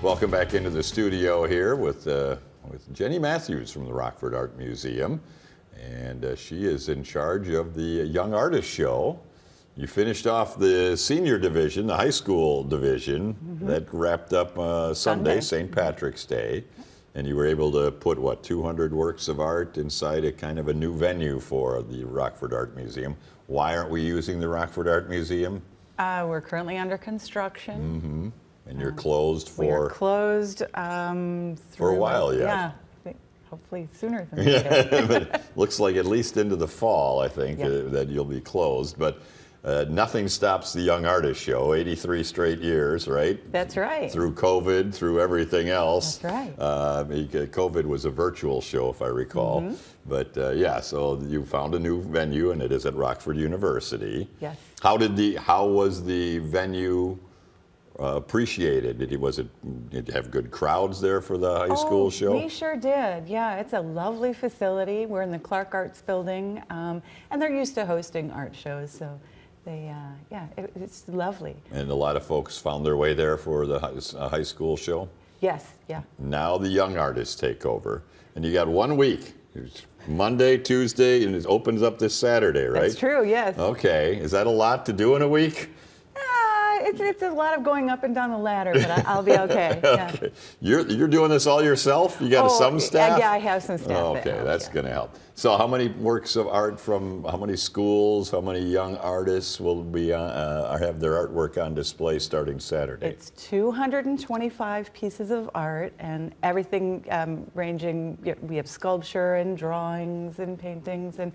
Welcome back into the studio here with, uh, with Jenny Matthews from the Rockford Art Museum. And uh, she is in charge of the Young Artist Show. You finished off the senior division, the high school division, that wrapped up uh, Sunday. St. Patrick's Day. And you were able to put, what, 200 works of art inside a kind of a new venue for the Rockford Art Museum. Why aren't we using the Rockford Art Museum? Uh, we're currently under construction. And you're closed We are for. closed um, For a while yet. Yeah, hopefully sooner than later. but looks like at least into the fall, I think, Yeah. uh, that you'll be closed. But uh, nothing stops the Young Artist Show. 83 straight years, right? That's right. Through COVID, through everything else. That's right. Uh, COVID was a virtual show, if I recall. Mm-hmm. But uh, yeah, so you found a new venue, and it is at Rockford University. Yes. How did the How was the venue? Uh, appreciated? Did you was it? Did you have good crowds there for the high school Oh, show? We sure did. Yeah, it's a lovely facility. We're in the Clark Arts Building, um, and they're used to hosting art shows, so they, uh, yeah, it, it's lovely. And a lot of folks found their way there for the high, uh, high school show. Yes, yeah. Now the young artists take over. And you got one week. It's Monday, Tuesday, and it opens up this Saturday, right? That's true. Yes. Okay. Is that a lot to do in a week? It's, it's a lot of going up and down the ladder, but I, I'll be okay. Yeah. Okay. You're, you're doing this all yourself? You got Oh, some staff? yeah, I have some staff Oh, okay, that's yeah. going to help. So, how many works of art from how many schools, how many young artists will be uh, uh, have their artwork on display starting Saturday? It's 225 pieces of art and everything um, ranging, you know, we have sculpture and drawings and paintings and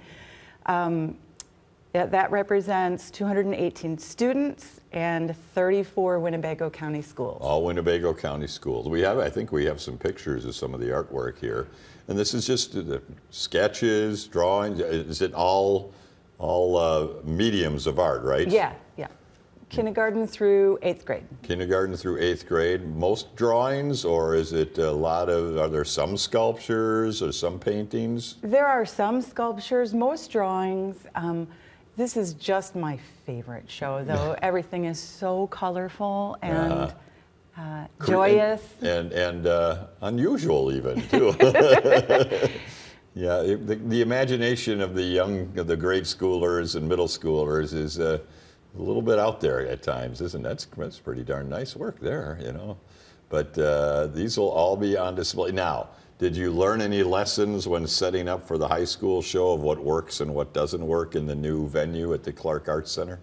um, yeah, that represents 218 students and 34 Winnebago County schools. All Winnebago County schools. We have, I think we have some pictures of some of the artwork here. And this is just the sketches, drawings. Is it all, all uh, mediums of art, right? Yeah, yeah. Kindergarten through eighth grade. Kindergarten through eighth grade. Most drawings, or is it a lot of, are there some sculptures or some paintings? There are some sculptures, most drawings. Um, this is just my favorite show, though. Everything is so colorful and uh, joyous. And, and uh, unusual, even, too. yeah, it- the, the imagination of the young, of the grade schoolers and middle schoolers is uh, a little bit out there at times, isn't it? That's, that's pretty darn nice work there, you know. But uh, these will all be on display. Now, did you learn any lessons when setting up for the high school show of what works and what doesn't work in the new venue at the Clark Arts Center?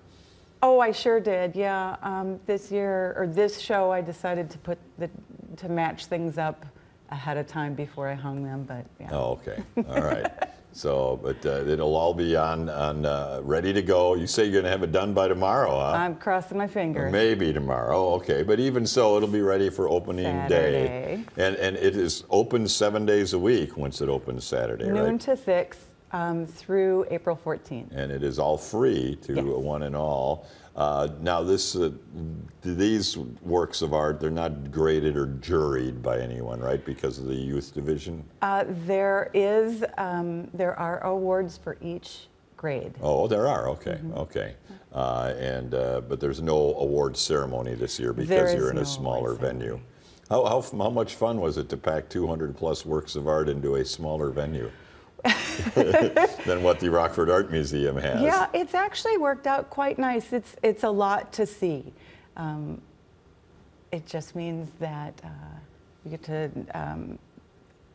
Oh, I sure did. Yeah, um, this year or this show, I decided to put the to match things up ahead of time before I hung them. But yeah, Oh, okay. All right. So, but uh, it'll all be on, on uh, ready to go. You say you're going to have it done by tomorrow, huh? I'm crossing my fingers. Maybe tomorrow. Okay. But even so, it'll be ready for opening day. Saturday. And, and it is open seven days a week once it opens Saturday, Noon right? to six um, through April 14th. And it is all free to Yes. one and all. Uh, now, this uh, these works of art, they're not graded or juried by anyone, right? Because of the youth division. Uh, there is um, there are awards for each grade. Oh, there are. Okay, Mm-hmm. okay. Uh, and uh, but there's no award ceremony this year because you're in no a smaller venue. How, how how much fun was it to pack 200 plus works of art into a smaller venue than what the Rockford Art Museum has? Yeah, it's actually worked out quite nice. It's it's a lot to see. Um, it just means that uh, you get to um,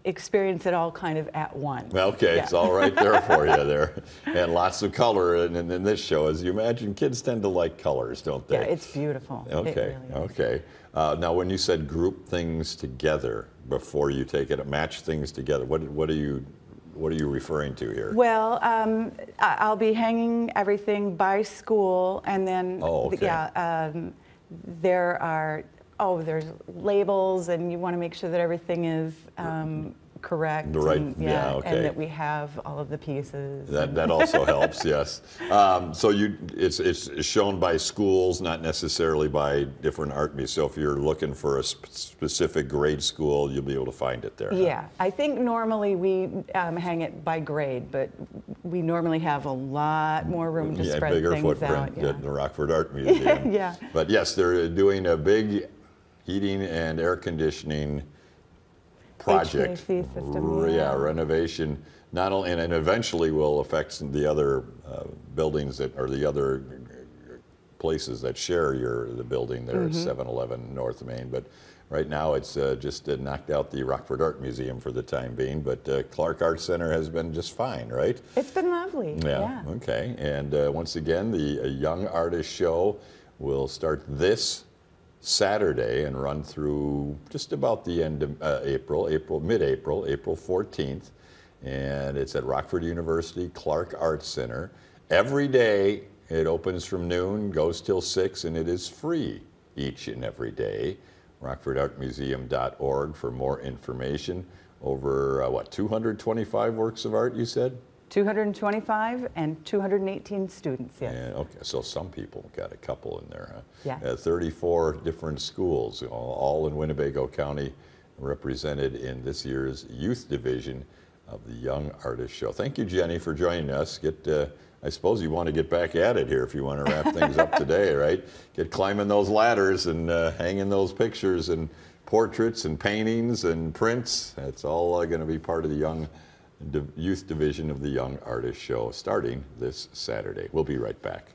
experience it all kind of at once. Okay, Yeah. it's all right there for you there, and lots of color. And in, in this show, as you imagine, kids tend to like colors, don't they? Yeah, it's beautiful. It Okay, really okay. Uh, now, when you said group things together before you take it, match things together, what, what are you, what are you referring to here? Well, um, I'll be hanging everything by school, and then Oh, okay. yeah, um, there are oh, there's labels, and you want to make sure that everything is um, correct. The right- and, yeah, okay. And that we have all of the pieces. That, that also helps, yes. Um, so you, it's, it's shown by schools, not necessarily by different art museums. So if you're looking for a sp- specific grade school, you'll be able to find it there. huh? Yeah, I think normally we um, hang it by grade, but we normally have a lot more room to Yeah, spread bigger things footprint out. Yeah. at the Rockford Art Museum. Yeah. But yes, they're doing a big heating and air conditioning project. System, R- yeah. renovation, not only, and and eventually will affect the other uh, buildings that, or the other places that share your, the building there at Mm-hmm. 711 North Main. But right now, it's uh, just uh, knocked out the Rockford Art Museum for the time being, but uh, Clark Art Center has been just fine, right? It's been lovely. Yeah, okay. And uh, once again, the uh, Young Artist Show will start this Saturday and run through just about the end of uh, April, April, mid-April, April 14th. And it's at Rockford University Clark Arts Center. Every day it opens from noon, goes till 6, and it is free each and every day. RockfordArtMuseum.org for more information. Over, uh, what, 225 works of art, you said? 225 and 218 students, yes. And, okay, so some people got a couple in there, huh? Yeah. Uh, 34 different schools, all, all in Winnebago County, represented in this year's youth division of the Young Artist Show. Thank you, Jenny, for joining us. Get, uh, I suppose you want to get back at it here if you want to wrap things up today, right? Get climbing those ladders and uh, hanging those pictures and portraits and paintings and prints. That's all uh, going to be part of the Young Youth Division of the Young Artist Show starting this Saturday. We'll be right back.